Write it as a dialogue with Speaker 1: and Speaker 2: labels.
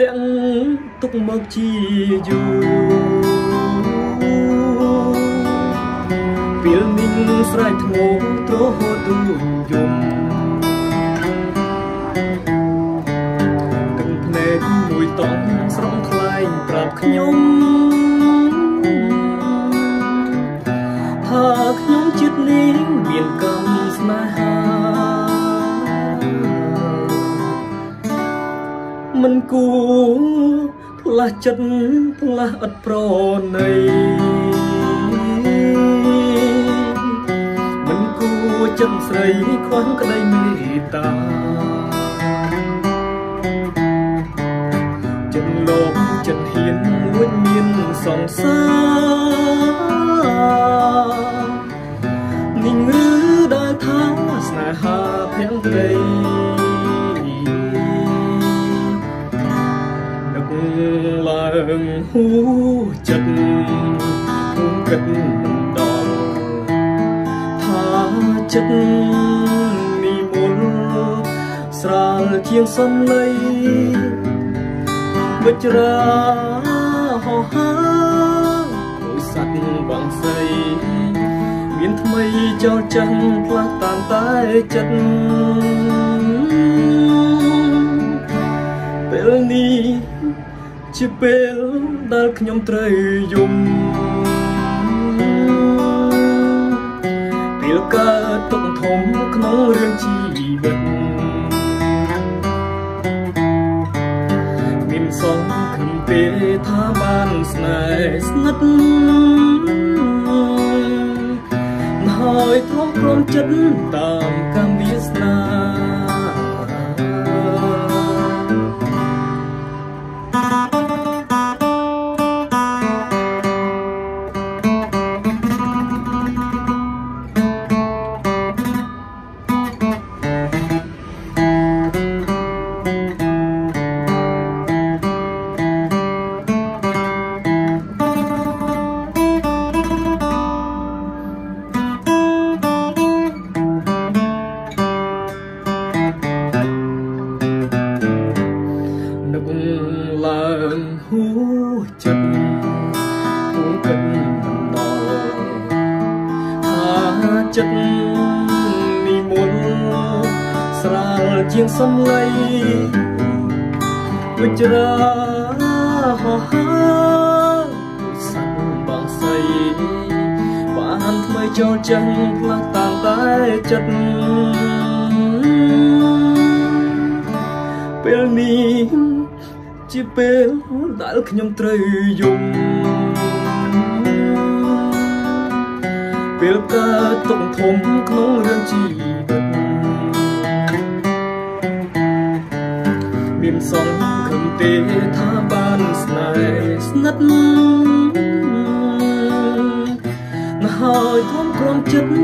Speaker 1: លាក់ទុកមកជាយូរពេលនេះស្រែកធ្ងោទ្រហូតទូយំកឹងភ្នែកមួយតង់ស្រង់ខ្លែងប្រាប់ខ្ញុំថាខ្ញុំចិត្តនេះមានកម្មស្នេហា លាស់ចិត្តផ្លាស់ឥតប្រណីមិនគួរចិត្តស្រីខ្វះក្តីមេត្តាចិត្តលោកចិត្តហ៊ានលួចមានសង្សារនិងឬដែលថាស្នេហាភាំងព្រៃ ងហួចិត្តគំគិតមិនដល់ថាចិត្តនេះមុនស្រាលជាងសំឡីវិជ្រាហោហាដោយសัตว์បងស្រីមានថ្មីចោលចាំងផ្លាស់តាមតែចិត្ត ជាពេលដែលខ្ញុំត្រូវយំពេលកើតទុកធំក្នុងរឿងជីវិតមានសងខំពេលថាបានស្នេហ៍ស្និទ្ធហើយធ្លាប់ព្រមចិត្តតាមក ហួចិត្តគួងគិតមិនដល់ថាចិត្តនេះមុនស្រាលជាងសំឡីវិជ្រាហោហាសាន់បងស្រីបានថ្មីចូលចឹងផ្លាស់តាមតែចិត្តពេលនេះ ជាពេលដែលខ្ញុំត្រូវយំពេលកើតទុកធំក្នុងរឿងជីវិតមានសង្ឃឹមទេថាបានស្នេហ៍ស្និទ្ធណាហើយធំក្រុមចិត្តតាមកម្មវាសនា